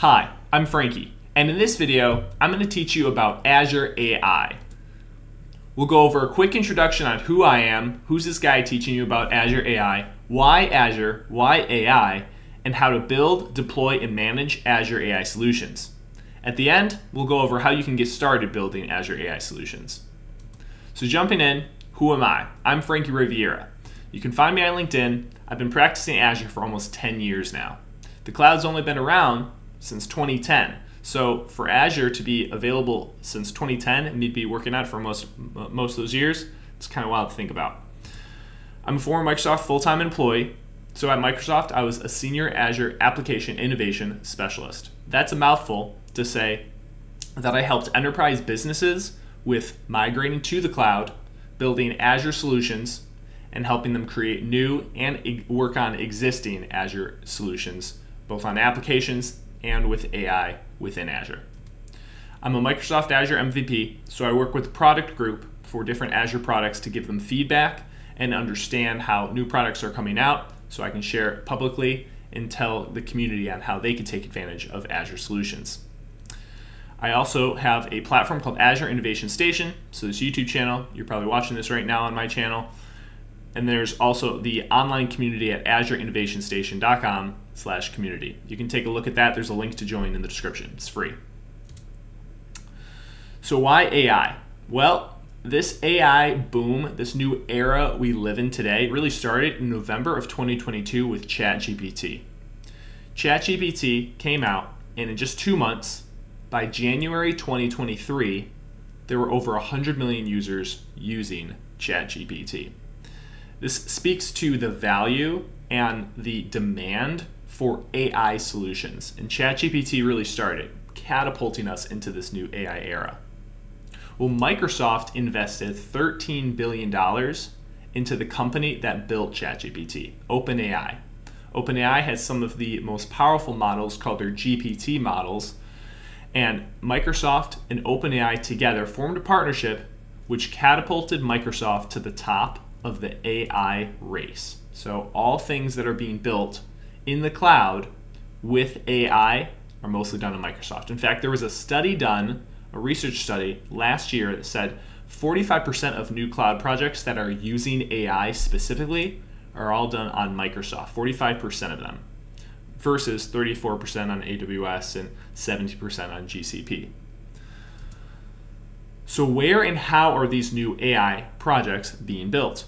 Hi, I'm Frankie, and in this video, I'm going to teach you about Azure AI. We'll go over a quick introduction on who I am, who's this guy teaching you about Azure AI, why Azure, why AI, and how to build, deploy, and manage Azure AI solutions. At the end, we'll go over how you can get started building Azure AI solutions. So jumping in, who am I? I'm Frankie Riviera. You can find me on LinkedIn. I've been practicing Azure for almost 10 years now. The cloud's only been around since 2010. So for Azure to be available since 2010 and me to be working on it for most most of those years, it's kind of wild to think about. I'm a former Microsoft full-time employee. So at Microsoft, I was a senior Azure application innovation specialist. That's a mouthful to say that I helped enterprise businesses with migrating to the cloud, building Azure solutions, and helping them create new and work on existing Azure solutions, both on applications and with AI within Azure. I'm a Microsoft Azure MVP, so I work with product group for different Azure products to give them feedback and understand how new products are coming out so I can share it publicly and tell the community on how they can take advantage of Azure solutions. I also have a platform called Azure Innovation Station. So this YouTube channel, you're probably watching this right now on my channel. And there's also the online community at azureinnovationstation.com slash community. You can take a look at that. There's a link to join in the description. It's free. So why AI? Well, this AI boom, this new era we live in today, really started in November of 2022 with ChatGPT. ChatGPT came out, and in just two months, by January 2023, there were over 100 million users using ChatGPT. This speaks to the value and the demand for AI solutions. And ChatGPT really started catapulting us into this new AI era. Well, Microsoft invested $13 billion into the company that built ChatGPT, OpenAI. OpenAI has some of the most powerful models called their GPT models, and Microsoft and OpenAI together formed a partnership which catapulted Microsoft to the top of the AI race. So, all things that are being built in the cloud with AI are mostly done in Microsoft. In fact, there was a study done, a research study last year that said 45% of new cloud projects that are using AI specifically are all done on Microsoft, 45% of them, versus 34% on AWS and 70% on GCP. So, where and how are these new AI projects being built?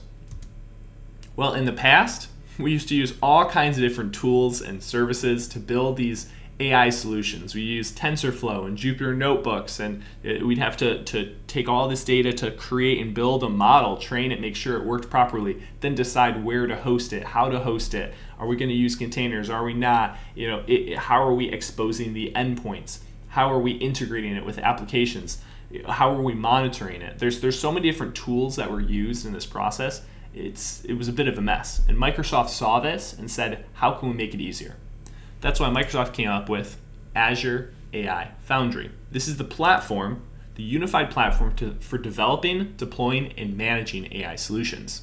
Well, in the past, we used to use all kinds of different tools and services to build these AI solutions. We used TensorFlow and Jupyter Notebooks, and we'd have to, to take all this data to create and build a model, train it, make sure it worked properly, then decide where to host it, how to host it. Are we going to use containers? Are we not? You know, it, how are we exposing the endpoints? How are we integrating it with applications? How are we monitoring it? There's there's so many different tools that were used in this process it's it was a bit of a mess. And Microsoft saw this and said, how can we make it easier? That's why Microsoft came up with Azure AI Foundry. This is the platform, the unified platform to, for developing, deploying, and managing AI solutions.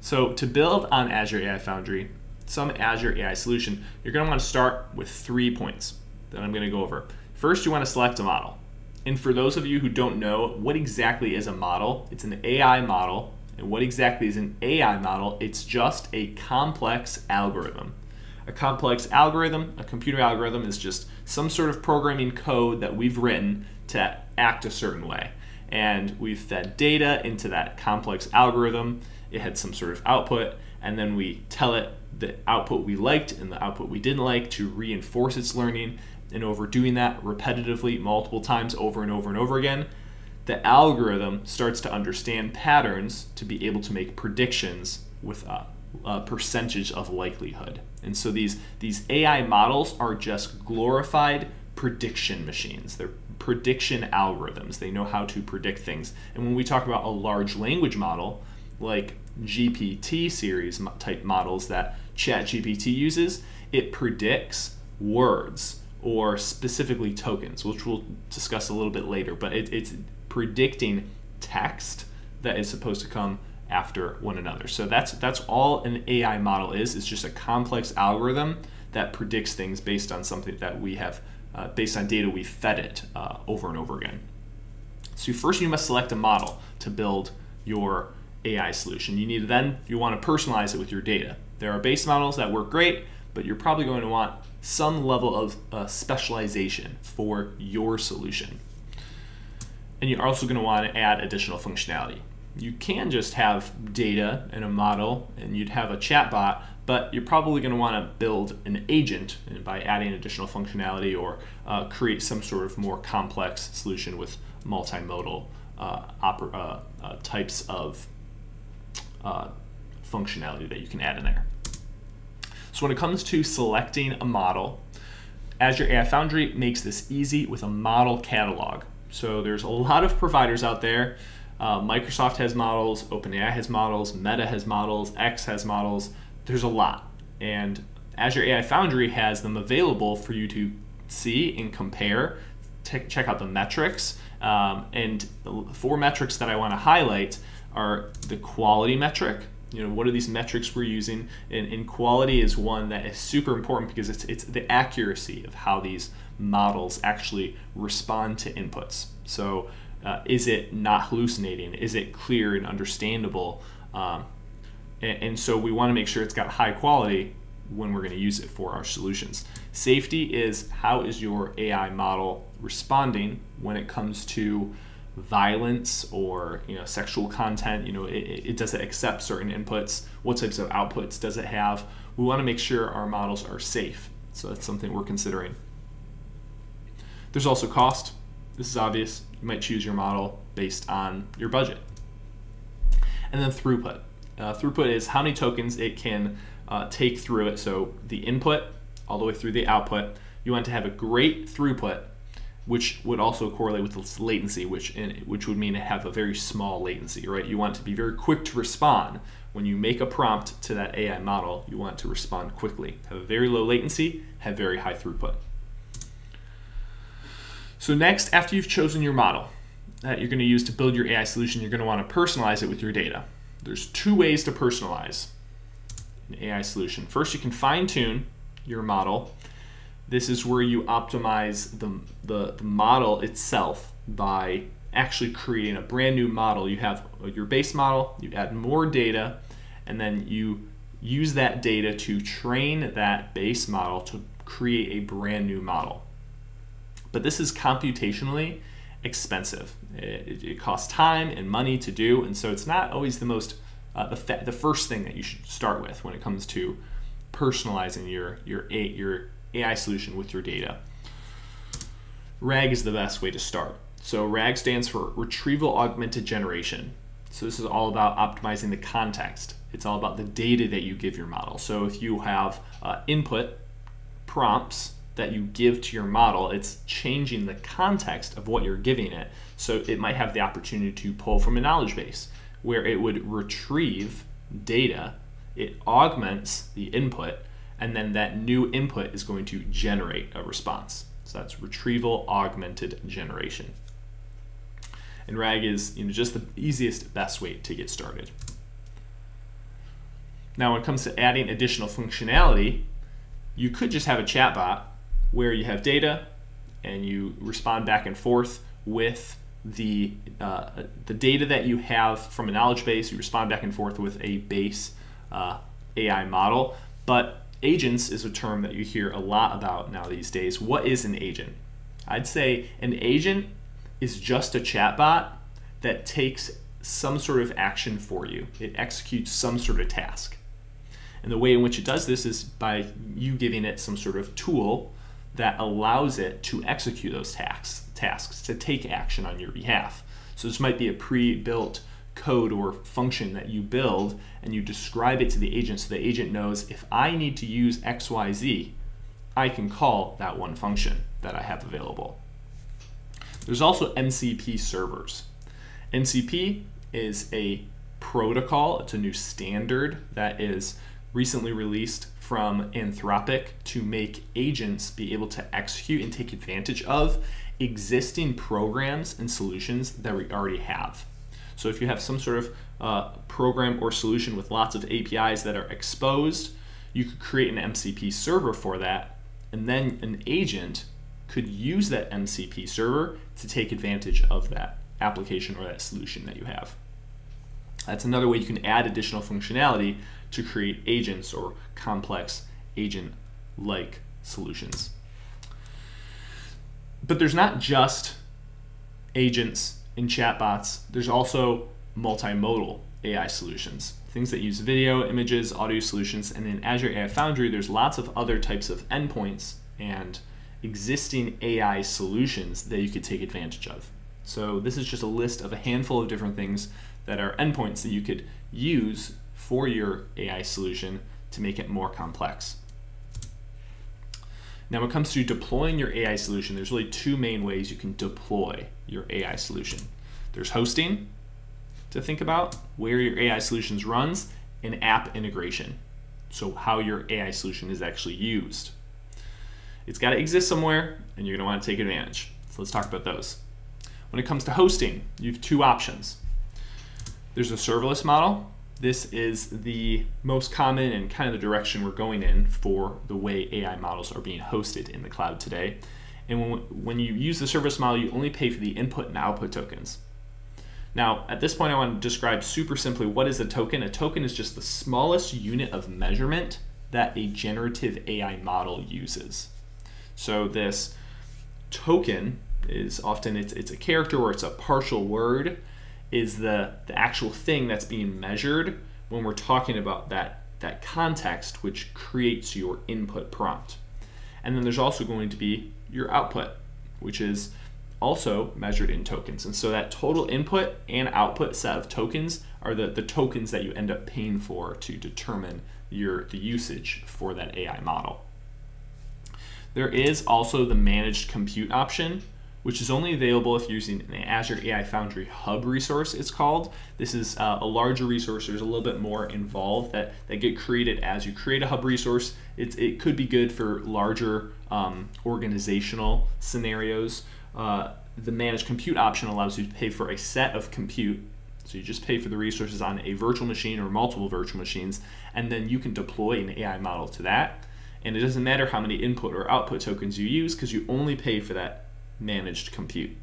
So to build on Azure AI Foundry, some Azure AI solution, you're going to want to start with three points that I'm going to go over. First, you want to select a model. And for those of you who don't know, what exactly is a model? It's an AI model and what exactly is an AI model? It's just a complex algorithm. A complex algorithm, a computer algorithm, is just some sort of programming code that we've written to act a certain way. And we've fed data into that complex algorithm. It had some sort of output, and then we tell it the output we liked and the output we didn't like to reinforce its learning. And over doing that repetitively, multiple times, over and over and over again, the algorithm starts to understand patterns to be able to make predictions with a, a, percentage of likelihood. And so these, these AI models are just glorified prediction machines. They're prediction algorithms. They know how to predict things. And when we talk about a large language model, like GPT series type models that ChatGPT uses, it predicts words or specifically tokens, which we'll discuss a little bit later. But it, it's predicting text that is supposed to come after one another. So that's that's all an AI model is. It's just a complex algorithm that predicts things based on something that we have, uh, based on data we fed it uh, over and over again. So first you must select a model to build your AI solution. You need to then, you want to personalize it with your data. There are base models that work great, but you're probably going to want some level of uh, specialization for your solution. And you're also going to want to add additional functionality. You can just have data and a model, and you'd have a chatbot, but you're probably going to want to build an agent by adding additional functionality or uh, create some sort of more complex solution with multimodal uh, uh, uh types of uh, functionality that you can add in there. So when it comes to selecting a model, Azure AI Foundry makes this easy with a model catalog. So there's a lot of providers out there. Uh, Microsoft has models, OpenAI has models, Meta has models, X has models. There's a lot. And Azure AI Foundry has them available for you to see and compare, check out the metrics. Um, and the four metrics that I want to highlight are the quality metric. You know, what are these metrics we're using? And, and quality is one that is super important because it's, it's the accuracy of how these models actually respond to inputs. So, uh, is it not hallucinating? Is it clear and understandable? Um, and, and so, we want to make sure it's got high quality when we're going to use it for our solutions. Safety is how is your AI model responding when it comes to violence or you know sexual content you know it, it, does it accept certain inputs what types of outputs does it have we want to make sure our models are safe so that's something we're considering there's also cost this is obvious you might choose your model based on your budget and then throughput uh, throughput is how many tokens it can uh, take through it so the input all the way through the output you want to have a great throughput which would also correlate with this latency, which in, which would mean to have a very small latency, right? You want to be very quick to respond. When you make a prompt to that AI model, you want to respond quickly. Have a very low latency, have very high throughput. So next, after you've chosen your model that you're going to use to build your AI solution, you're going to want to personalize it with your data. There's two ways to personalize an AI solution. First, you can fine tune your model this is where you optimize the, the, the model itself by actually creating a brand new model. You have your base model, you add more data, and then you use that data to train that base model to create a brand new model. But this is computationally expensive. It, it costs time and money to do, and so it's not always the most uh, the, the first thing that you should start with when it comes to personalizing your your your AI solution with your data. RAG is the best way to start. So RAG stands for Retrieval Augmented Generation. So this is all about optimizing the context. It's all about the data that you give your model. So if you have uh, input prompts that you give to your model, it's changing the context of what you're giving it. So it might have the opportunity to pull from a knowledge base where it would retrieve data, it augments the input, and then that new input is going to generate a response. So that's retrieval augmented generation. And RAG is you know, just the easiest, best way to get started. Now, when it comes to adding additional functionality, you could just have a chatbot where you have data and you respond back and forth with the, uh, the data that you have from a knowledge base. You respond back and forth with a base uh, AI model. But agents is a term that you hear a lot about now these days. What is an agent? I'd say an agent is just a chatbot that takes some sort of action for you. It executes some sort of task. And the way in which it does this is by you giving it some sort of tool that allows it to execute those tasks, tasks to take action on your behalf. So this might be a pre-built code or function that you build and you describe it to the agent so the agent knows if I need to use XYZ, I can call that one function that I have available. There's also MCP servers. MCP is a protocol, it's a new standard that is recently released from Anthropic to make agents be able to execute and take advantage of existing programs and solutions that we already have. So if you have some sort of uh, program or solution with lots of APIs that are exposed, you could create an MCP server for that, and then an agent could use that MCP server to take advantage of that application or that solution that you have. That's another way you can add additional functionality to create agents or complex agent-like solutions. But there's not just agents and chatbots, there's also multimodal AI solutions, things that use video, images, audio solutions, and in Azure AI Foundry, there's lots of other types of endpoints and existing AI solutions that you could take advantage of. So this is just a list of a handful of different things that are endpoints that you could use for your AI solution to make it more complex. Now, when it comes to deploying your AI solution, there's really two main ways you can deploy your AI solution. There's hosting to think about, where your AI solutions runs, and app integration, so how your AI solution is actually used. It's got to exist somewhere, and you're going to want to take advantage. So let's talk about those. When it comes to hosting, you have two options. There's a serverless model, this is the most common and kind of the direction we're going in for the way AI models are being hosted in the cloud today. And when, when you use the serverless model, you only pay for the input and output tokens. Now, at this point, I want to describe super simply what is a token. A token is just the smallest unit of measurement that a generative AI model uses. So this token is often it's, it's a character or it's a partial word is the, the actual thing that's being measured when we're talking about that, that context which creates your input prompt. And then there's also going to be your output, which is also measured in tokens. And so that total input and output set of tokens are the, the tokens that you end up paying for to determine your the usage for that AI model. There is also the managed compute option, which is only available if using an Azure AI Foundry Hub resource, it's called. This is uh, a larger resource. There's a little bit more involved that, that get created as you create a hub resource. It's, it could be good for larger um, organizational scenarios. Uh, the managed compute option allows you to pay for a set of compute. So you just pay for the resources on a virtual machine or multiple virtual machines, and then you can deploy an AI model to that. And it doesn't matter how many input or output tokens you use because you only pay for that managed compute.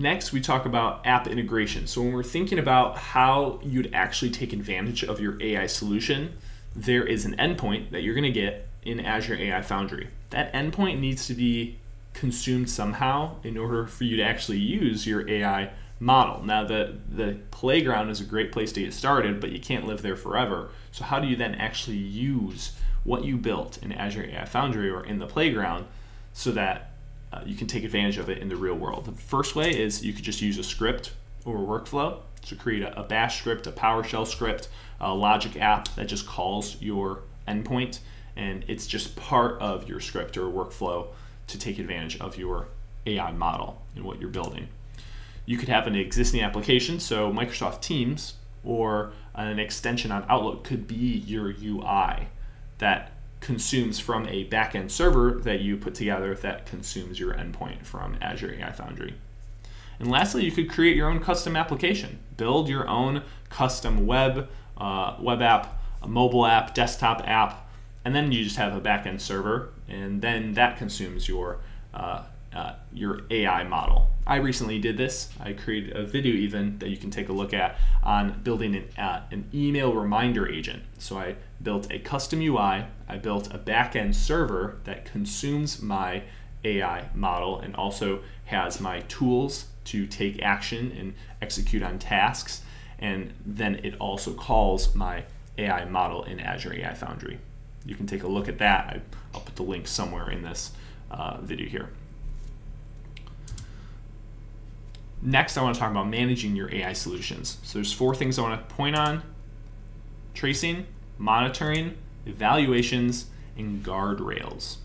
Next, we talk about app integration. So when we're thinking about how you'd actually take advantage of your AI solution, there is an endpoint that you're going to get in Azure AI Foundry. That endpoint needs to be consumed somehow in order for you to actually use your AI model. Now, the, the playground is a great place to get started, but you can't live there forever. So how do you then actually use what you built in Azure AI Foundry or in the playground so that uh, you can take advantage of it in the real world. The first way is you could just use a script or a workflow to create a, a bash script, a PowerShell script, a logic app that just calls your endpoint and it's just part of your script or workflow to take advantage of your AI model and what you're building. You could have an existing application, so Microsoft Teams or an extension on Outlook could be your UI that consumes from a backend server that you put together that consumes your endpoint from Azure AI Foundry. And lastly, you could create your own custom application. Build your own custom web, uh, web app, a mobile app, desktop app, and then you just have a backend server, and then that consumes your uh, uh, your AI model. I recently did this. I created a video even that you can take a look at on building an, uh, an email reminder agent. So I built a custom UI, I built a backend server that consumes my AI model and also has my tools to take action and execute on tasks. And then it also calls my AI model in Azure AI Foundry. You can take a look at that. I'll put the link somewhere in this uh, video here. Next, I want to talk about managing your AI solutions. So there's four things I want to point on. Tracing, monitoring, evaluations, and guardrails.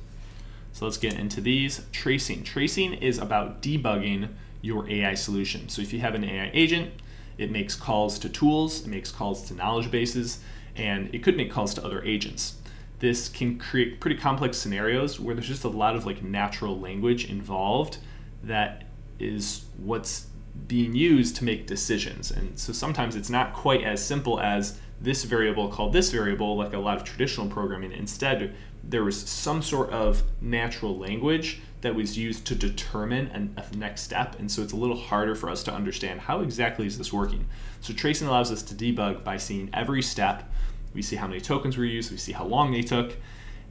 So let's get into these. Tracing. Tracing is about debugging your AI solution. So if you have an AI agent, it makes calls to tools, it makes calls to knowledge bases, and it could make calls to other agents. This can create pretty complex scenarios where there's just a lot of like natural language involved that is what's being used to make decisions. And so sometimes it's not quite as simple as this variable called this variable like a lot of traditional programming. Instead, there was some sort of natural language that was used to determine an, a next step. And so it's a little harder for us to understand how exactly is this working. So tracing allows us to debug by seeing every step. We see how many tokens were used, we see how long they took,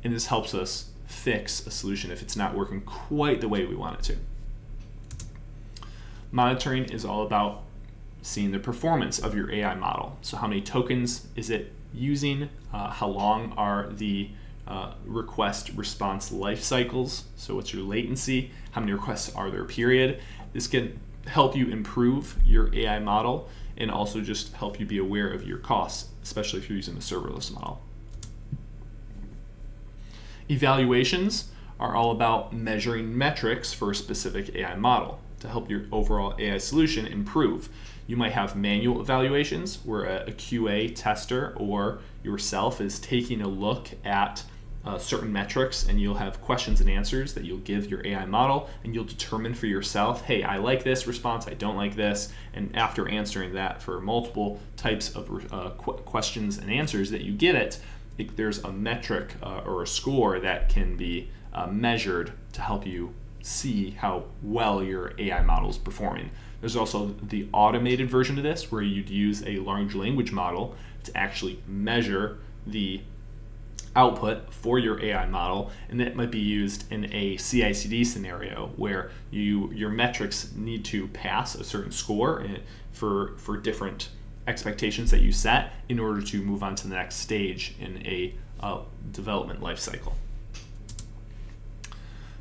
and this helps us fix a solution if it's not working quite the way we want it to. Monitoring is all about seeing the performance of your AI model. So how many tokens is it using? Uh, how long are the uh, request response life cycles? So what's your latency? How many requests are there period? This can help you improve your AI model and also just help you be aware of your costs, especially if you're using the serverless model. Evaluations are all about measuring metrics for a specific AI model to help your overall AI solution improve. You might have manual evaluations where a, QA tester or yourself is taking a look at uh, certain metrics and you'll have questions and answers that you'll give your AI model and you'll determine for yourself, hey, I like this response, I don't like this. And after answering that for multiple types of uh, qu- questions and answers that you get it, it there's a metric uh, or a score that can be uh, measured to help you see how well your AI model is performing. There's also the automated version of this where you'd use a large language model to actually measure the output for your AI model, and that might be used in a CI/CD scenario where you your metrics need to pass a certain score eh, for for different expectations that you set in order to move on to the next stage in a uh, development life cycle.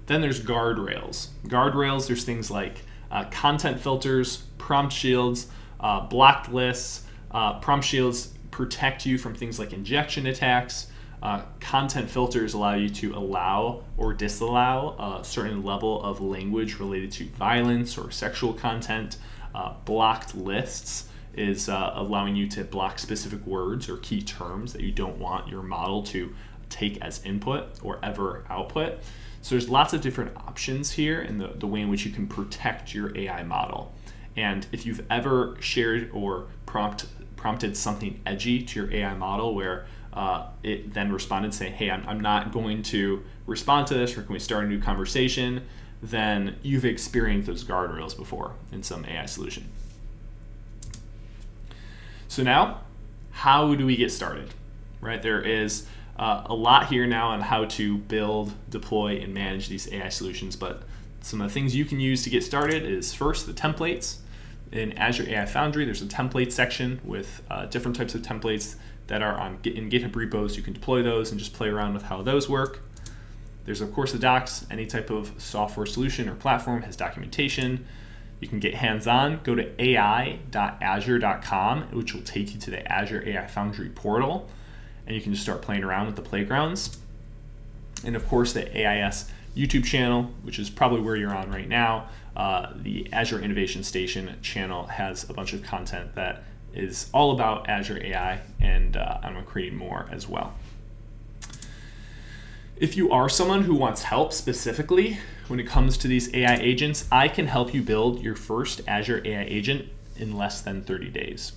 Then there's guardrails. Guardrails, there's things like uh, content filters, prompt shields, uh, blocked lists. Uh, prompt shields protect you from things like injection attacks. Uh, content filters allow you to allow or disallow a certain level of language related to violence or sexual content. Uh, blocked lists is uh, allowing you to block specific words or key terms that you don't want your model to take as input or ever output. So there's lots of different options here in the, the way in which you can protect your AI model. And if you've ever shared or prompt, prompted something edgy to your AI model where uh, it then responded saying, hey, I'm, I'm not going to respond to this, or can we start a new conversation? Then you've experienced those guardrails before in some AI solution. So now, how do we get started? Right, there is uh, a lot here now on how to build, deploy, and manage these AI solutions. But some of the things you can use to get started is first the templates. In Azure AI Foundry, there's a template section with uh, different types of templates that are on in GitHub repos. You can deploy those and just play around with how those work. There's of course the docs. Any type of software solution or platform has documentation. You can get hands-on. Go to ai.azure.com, which will take you to the Azure AI Foundry portal and you can just start playing around with the playgrounds. And of course, the AIS YouTube channel, which is probably where you're on right now. Uh, the Azure Innovation Station channel has a bunch of content that is all about Azure AI, and uh, I'm creating more as well. If you are someone who wants help specifically when it comes to these AI agents, I can help you build your first Azure AI agent in less than 30 days.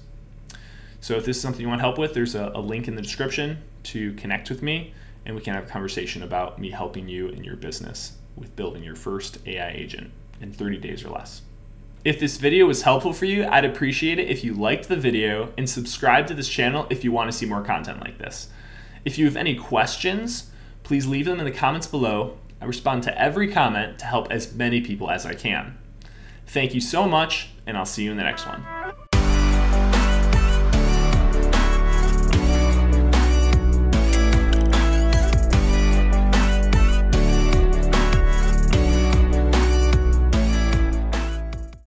So if this is something you want help with, there's a, a link in the description to connect with me and we can have a conversation about me helping you in your business with building your first AI agent in 30 days or less. If this video was helpful for you, I'd appreciate it if you liked the video and subscribe to this channel if you want to see more content like this. If you have any questions, please leave them in the comments below. I respond to every comment to help as many people as I can. Thank you so much, and I'll see you in the next one.